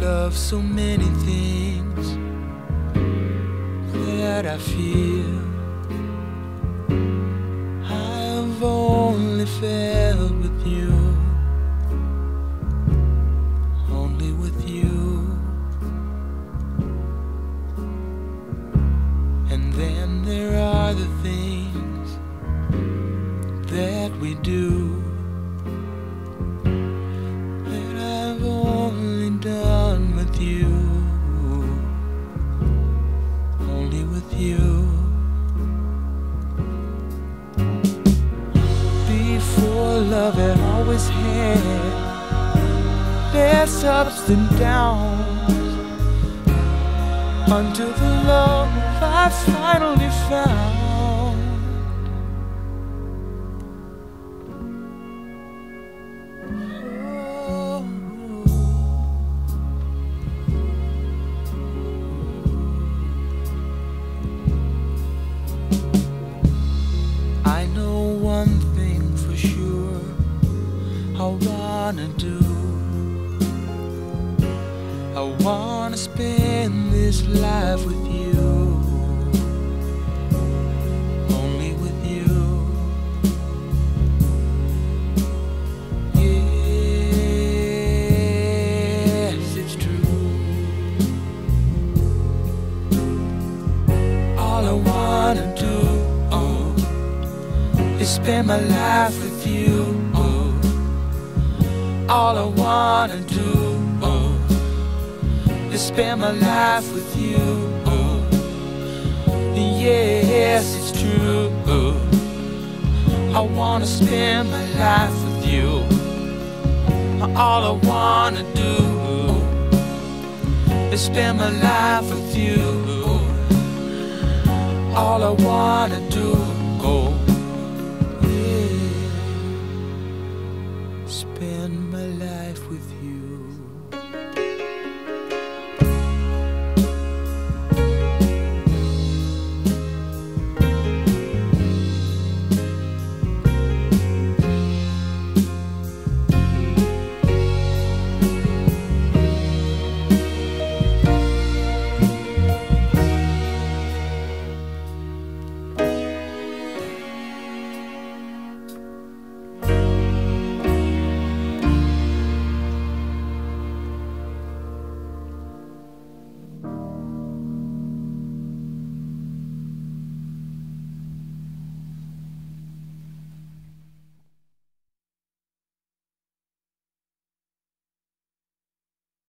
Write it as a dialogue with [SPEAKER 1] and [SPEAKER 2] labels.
[SPEAKER 1] love so many things that I feel. I've only felt with you, only with you. And then there are the things that we do love had always had their ups and downs until the love I finally found. I wanna do. I wanna spend this life with you. Only with you. Yes, it's true. All I wanna do, oh, is spend my life with you. Oh, all I wanna do, oh, is spend my life with you. Oh, yes, it's true. Oh, I wanna spend my life with you. All I wanna do oh, is spend my life with you. All I wanna do, oh, spend my life with you.